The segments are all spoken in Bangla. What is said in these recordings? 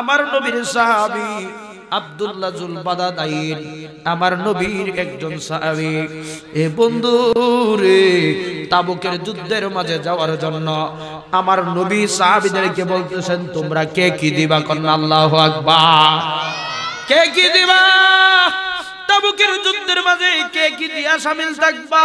আমার নবীর সাহাবী আব্দুল্লাহ জুল বাদাদাইন আমার নবীর একজন সাহাবী। এ বন্ধু রে, তাবুকের যুদ্ধের মাঝে যাওয়ার জন্য আমার নবী সাহাবীদেরকে বলতেছেন, তোমরা কে কি দিবা কন্যা? আল্লাহু আকবার। কে কি দিবা? তাবুকের যুদ্ধের মাঝে কে কি দিয়া শামিল থাকবা?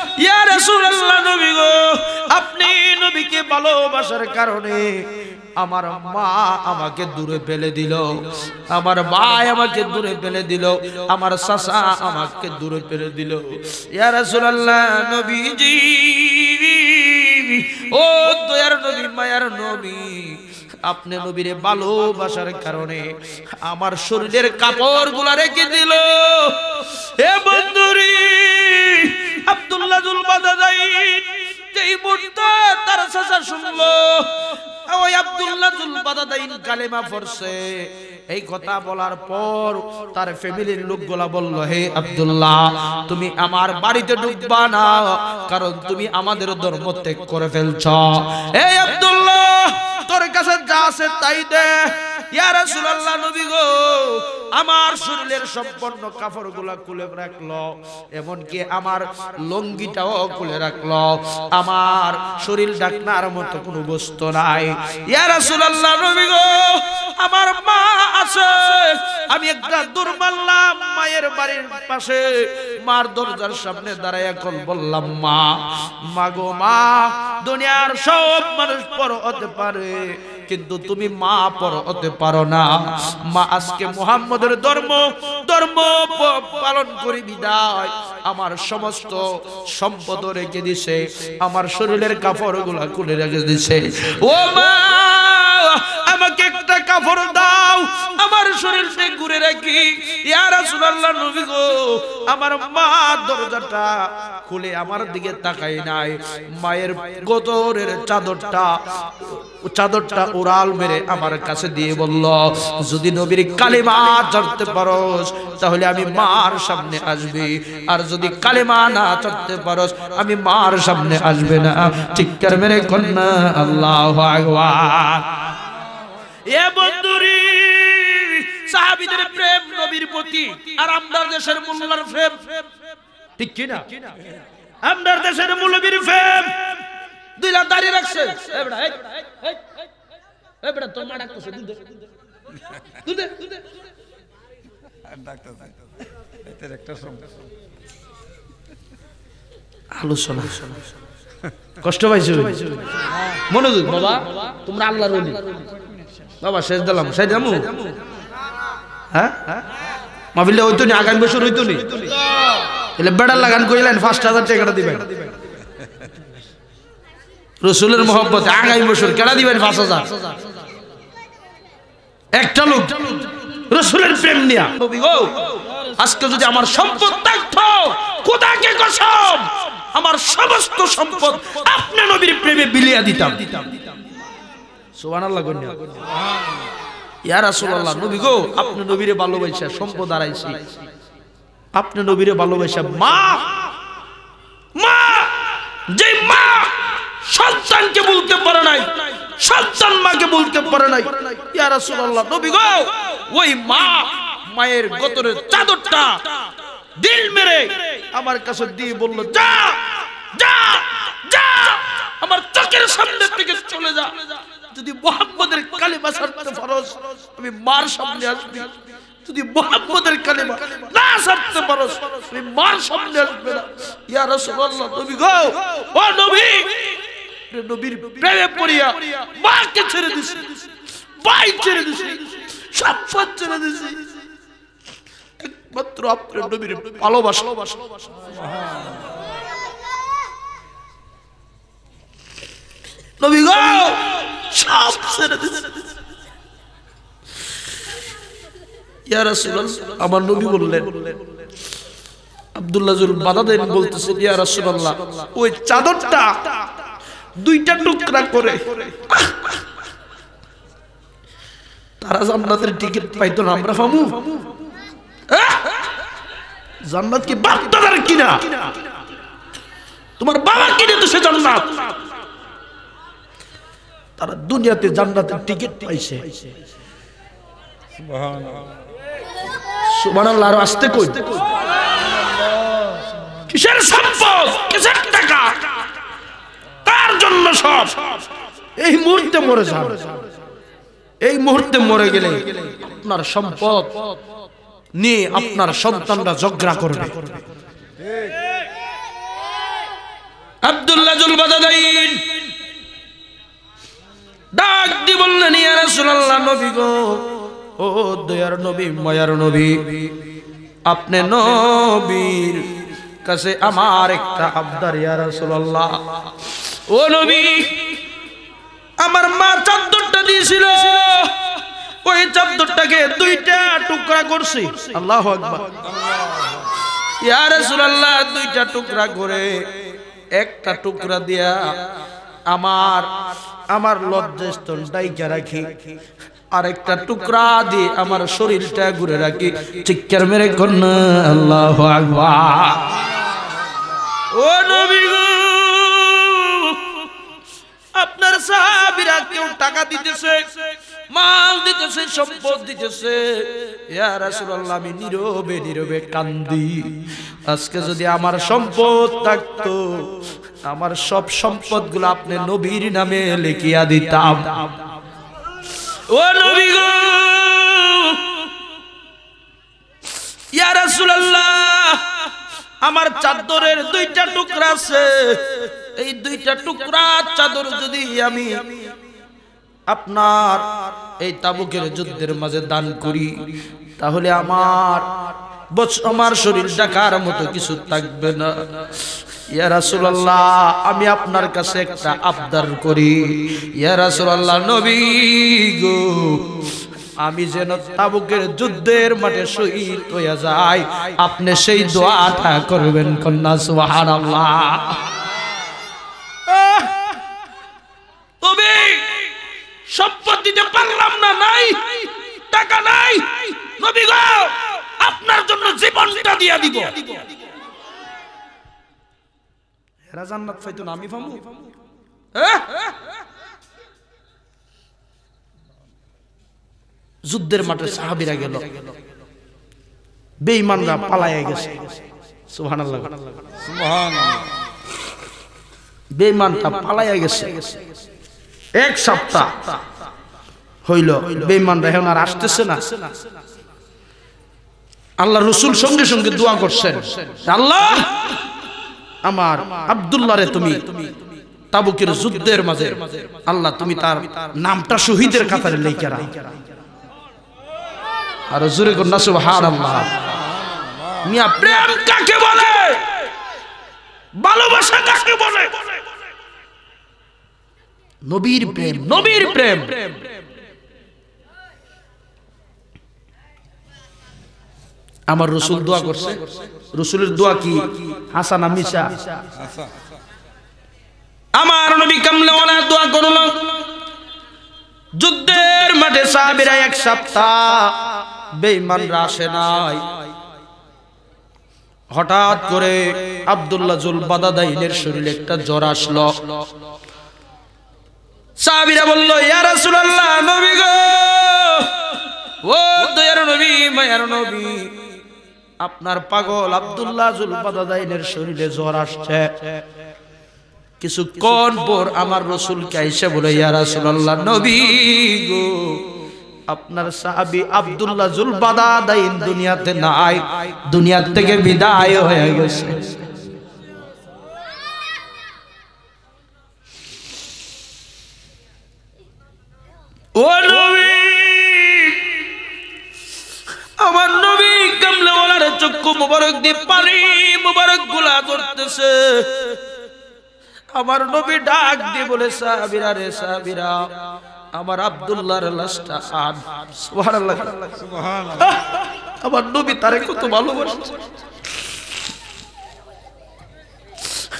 ভালোবাসার কারণে আমার মা আমাকে দূরে ফেলে দিল। আমার ভাই আমাকে দূরে ফেলে দিল। আমার চাচা আমাকে দূরে ফেলে দিল। ইয়া রাসূলুল্লাহ, নবীজি, ও দয়ার নবী, মায়ার নবী, আপনি নবীরে ভালোবাসার কারণে আমার শরীরের কাপড়গুলা রেখে দিল। মুহূর্তে তার চাচা শুনলো। ওই আব্দুল্লাহ জুল বাদাদাইন কালেমা পড়ছে। এই কথা বলার পর তার ফ্যামিলির লোকগুলা বলল, হে আব্দুল্লাহ, তুমি আমার বাড়িতে ঢুকবা না, কারণ তুমি আমাদের ধর্ম ত্যাগ করে ফেলছ। এই আব্দুল্লাহ, তোর কাছে যা আছে তাই দে। নবী গো, আমার শরীরের সম্পূর্ণ কাপড়গুলা খুলে রাখল, এমনকি আমার লঙ্গিটাও খুলে রাখল। আমার শরীর ঢাকনার মতো কোনো বস্তু নাই। ইয়া রাসূলুল্লাহ নবী গো, আমার মা আছে, আমি একটা দূর মায়ের বাড়ির পাশে মার দরজার সামনে দাঁড়ায় এখন বললাম, মা মাগো মা, দুনিয়ার সব মানুষ পর হতে পারে কিন্তু তুমি মা পর হতে পারো না। মা আজকে মুহাম্মদের ধর্ম ধর্ম পালন করি বিদায়। আমার সমস্ত সম্পদ রেখে দিছে, আমার শরীরের কাপড়গুলা খুলে রেখে দিছে। ও মা আমাকে একটা কাপড় দাও। আমার শরীরটা ঘুরে রাখি, ইয়া রাসূলুল্লাহ নবী গো, আমার মা দরজাটা খুলে আমার দিকে তাকাই নাই। মায়ের গোতরের চাদরটা চাদরটা উড়াল মেরে আমার কাছে দিয়ে বলল, যদি নবীর কালিমা চড়তে পারোস, তাহলে আমি মার সামনে আসবি। আর যদি কালিমা না চড়তে পারোস, আমি মার সামনে আসবে না। চিৎকার মেরে কন্যা, আল্লাহ আকবার। এ বন্ধুরি সাহাবীদের প্রেম নবীর প্রতি আর আমদার দেশের মোল্লার প্রেম। ঠিক কি না আমদার দেশের মৌলবীর প্রেম। দুই লাখ দাঁড়িয়ে রাখছে। এ বেটা, এই, এই, এই, এই বেটা, তোর মা ডাকতেছে, দুধ দুধ দুধ আলোচনা। কষ্ট পাইছো? মনোযোগ বাবা তোমরা আল্লাহর বাবা শেষ দিলাম শেষ দামু হ্যাঁ? মাহফিলটা হইতো নি, আগামী বছর হইতো নি? তাহলে বেড়ার লাগান কইলেন পাঁচ হাজার টাকাটা দিবেন? রসুলের মোহব্বতে, আগামী বছর কেডা দিবেন পাঁচ হাজার? একটা লোক, রসুলের প্রেম নিয়া। আজকে যদি আমার সম্পদ থাকতো, খোদাকে কসম, আমার সমস্ত সম্পদ আপনার নবীর প্রেমে বিলিয়া দিতাম। সন্তানকে বলতে পারে নাই, সন্তান মাকে বলতে পারে নাই নবী গো, ওই মা মায়ের গতরের চাদরটা দিল মেরে আমার কাছে দিয়ে বলল, যা যা যা, আমার চোখের সামনে থেকে চলে যা। যদি মোহাম্মদের কালিমা ছাড়তে পারোস, আমি মার সামনে আসবি। যদি মোহাম্মদের কালিমা না ছাড়তে পারোস তুমি মার সামনে আসবে না। ইয়া রাসূলুল্লাহ, নবী গো, ও নবী নবীর প্রেমে পড়িয়া মাকে ছেড়ে দিছি, ভাই ছেড়ে দিছি, সম্পদ ছেড়ে দিছি। একমাত্র আপনার নবীর ভালোবাসা। নবী গো আমার নবী বললেন, আব্দুল্লাহ জুল বাদাদাইন বলতেছে, ইয়া রাসূলুল্লাহ, ওই চাদরটা দুইটা টুকরা করে, তারা জান্নাতের টিকিট পাইতো না, আমরা পামু আহ! জান্নাত কি বাপদাদার কিনা? তোমার বাবা কিনে তো সে জান্নাত। তারা দুনিয়াতে জান্নাতের টিকিট পাইছে। সুবহানাল্লাহ। আর আসতে কই? কিসের সম্পদ? কিসের টাকা? তার জন্য সব। এই মুহূর্তে মরে যান। এই মুহূর্তে মরে গেলে আপনার সম্পদ নিয়ে আপনার সন্তানরা ঝগড়া করবে। আব্দুল্লাহ জুল বাদাদাইন ডাক দি বললেন, ইয়া রাসূলুল্লাহ, নবী গো। ও দয়ার নবী, মায়ার নবী, আপনি নবীর কাছে আমার একটা আবদার, ইয়া রাসূলুল্লাহ। ও নবী, আমার মা চাদরটা দিয়েছিল। ওই চাদরটাকে দুইটা টুকরা করছি। আল্লাহু আকবার। ইয়া রাসূলুল্লাহ, দুইটা টুকরা করে একটা টুকরা দিয়া আমার আমার লজ্জাস্তন ডাইকা রাখি। আরেকটা টুকরা দিয়ে আমার শরীরটা ঘুরে রাখি। চিৎকার মেরে আল্লাহ ও আপনার সাহাবিরা কেউ টাকা দিতেছে? মাল দিতেছে, সম্পদ দিতেছে। আমি নীরবে নীরবে কান্দি। আজকে যদি আমার সম্পদ থাকতো, আমার সব সম্পদগুলো আপনি নবীর নামে লিখিয়া দিতাম। ও নবী গো! ইয়া রাসূলুল্লাহ, আমার চাদরের দুইটা টুকরা আছে। এই দুইটা টুকরা, চাদর যদি আমি আপনার এই তাবুকের যুদ্ধের মাঝে দান করি। তাহলে আমার আমার শরীর টাকার মতো কিছু থাকবে না। আমি আপনার কাছে একটা আবদার করি। নবী গো, আমি যেন তাবুকের যুদ্ধের মাঠে শহীদ হইয়া যাই। আপনি সেই দোয়াটা করবেন কন্যা, সুবহানাল্লাহ। সম্পদ দিতে পারলাম না নাই। টাকা নাই। নবী গো আপনার জন্য জীবনটা দিয়া দিব। হেরা জান্নাত পাইতো না আমি পামু? যুদ্ধের মাঠে সাহাবীরা গেল। বেঈমানরা পালাইয়া গেছে। সুবহানাল্লাহ। বেঈমানটা পালাইয়া গেছে। এক সপ্তাহ হইল, বেঈমানরা এখন আর আসতেছে না। আল্লাহ রসুল সঙ্গে সঙ্গে দোয়া করছেন, আল্লাহ, আমার আব্দুল্লাহরে তুমি তাবুকের যুদ্ধের মাঝে, আল্লাহ তুমি তার নামটা শহীদের কাতারে লেখা আর জোরে কন্যা সুবহানাল্লাহ। মিয়া প্রেম কাকে বলে? ভালোবাসা কাকে বলে? নবীর প্রেম। নবীর প্রেম। আমার রসুল দোয়া করছে। রসুলের দোয়া কি? হাসান আমিশা আমার নবী কামলেওয়ালা দোয়া করল। যুদ্ধের মাঠে সাহাবীরা এক সপ্তাহ বেঈমানরা আসে নাই। হঠাৎ করে আব্দুল্লাহ জুল বাদাদাইনের শরীরে একটা জ্বর আসলো। সাহাবীরা বলল, ইয়া রাসূলুল্লাহ, নবী গো! ও দয়ার নবী, মায়ার নবী, আপনার পাগল আব্দুল্লাহ জুল বাদাদাইনের শরীরে জ্বর আসছে। কিছুক্ষণ পর আমার রসুলকে আইসে বলে, ইয়া রাসূলুল্লাহ, নবী গো, আপনার সাহাবী আব্দুল্লাহ জুল বাদাদাইন দুনিয়াতে নাই দুনিয়া থেকে বিদায় হয়ে গেছে। দিয়ে পানি মোবারকগুলা ধরতেছে। আমার নবী ডাক দিয়ে বলে সাহাবিরা রে সাহাবিরা আমার আব্দুল্লাহর লাশটা আন। সুবহানাল্লাহ। আহ! আমার নবী তারে কত ভালোবাসে।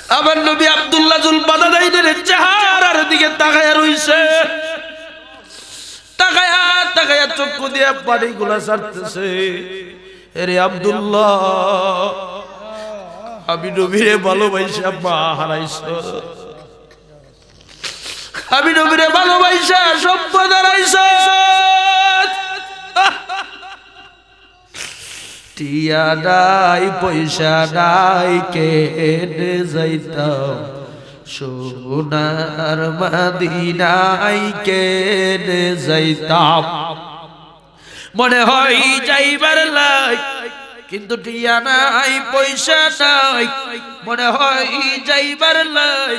আমার নবী আব্দুল্লাহ জুল বাদাদাইনের চেহারার দিকে তাকায়া রইছে। তাকায়া তাকায়া চক্ষু দিয়ে পানি গুলা ছাড়তেছে এরে আব্দুল্লাহ, আমি নবীরে ভালোবাসা মা হারাইছ। আমি নবীরে ভালোবাসা সম্পদ হারাইছ টিয়া নাই, পয়সা নাই, কেনে যাইতাম? সোনার মদিনাই কেনে যাইতাম? মনে হয় যাইবার লাই। কিন্তু টিয়া নাই পয়সা নাই। মনে হয় যাইবার লাই।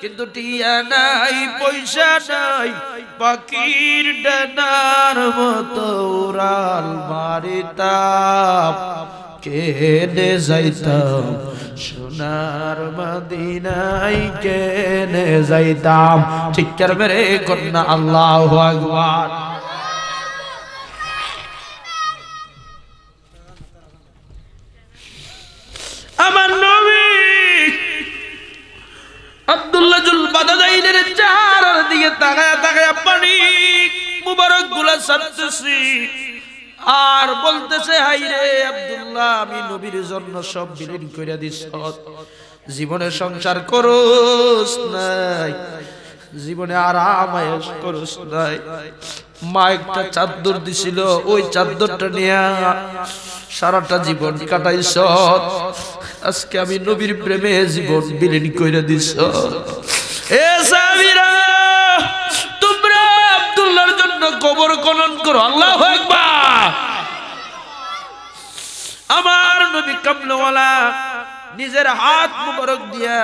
কিন্তু টিয়া নাই পয়সা নাই। পাখির ডানার মতো উড়াল মারিতাম। কেনে যাইতাম? সোনার মদিনাই কেনে যাইতাম? চিৎকার মেরে কন্যা আল্লাহ আকবার। মুবারকগুলা ছাড়তেছি। আর বলতেছে হাই রে আব্দুল্লাহ, আমি নবীর জন্য সব বিলীন করে দিস। জীবনে সংসার করস নাই, জীবনে আরাম আয়েশ করস নাই। মা একটা চাদর দিছিল, ওই চাদরটা নিয়ে সারাটা জীবন কাটাইছ। আজকে আমি নবীর প্রেমে জীবন বিলীন কইরা দিছ। এ সাবিরা জন্য কবর খনন করো। আল্লাহু আমার নবী কামলাওয়ালা নিজের হাত মুবারক দিয়া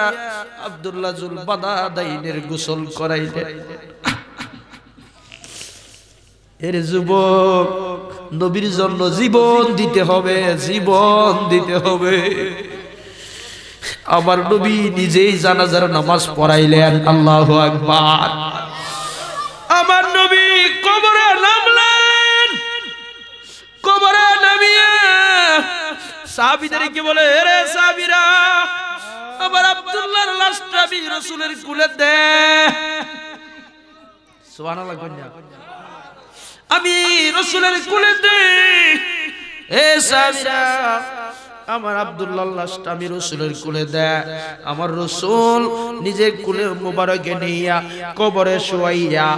আব্দুল্লাহ জুল বাদা দাইনের গোসল করাইলেন। এর যুবক, নবীর জন্য জীবন দিতে হবে, জীবন দিতে হবে। আমার নবী নিজেই জানাজার নামাজ পড়াইলেন। আল্লাহ আকবার। সাহাবীদের কি বলে, এরে সাহাবিরা, আমার আব্দুল্লাহর লাশটা আমি রাসূলের কোলে দে। সুবহানাল্লাহ আমি রাসূলের কোলে দে। এ সাবিরা আমার আব্দুল্লাহ লাশটা আমি রসুলের কুলে দেয়। আমার রসুল নিজে কুলে মোবারকে নিয়া কবরে শোয়াইয়া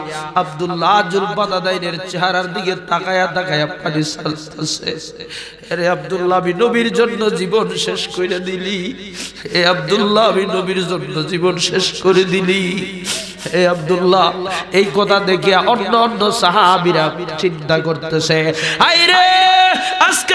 আব্দুল্লাহ জুল বাদাদাইনের চেহারার দিকে তাকায়া তাকায়া পানি সালতেছে আরে আব্দুল্লাহ, আমি নবীর জন্য জীবন শেষ করে দিলি। এ আব্দুল্লাহ, আমি নবীর জন্য জীবন শেষ করে দিলি। হে আব্দুল্লাহ, এই কথা দেখে অন্য অন্য সাহাবিরা চিন্তা করতেছে, আইরে, আজকে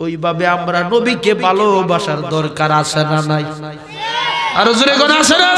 ওইভাবে আমরা নবীকে ভালোবাসার দরকার আছে না নাই? আর জোরে কোন আছে না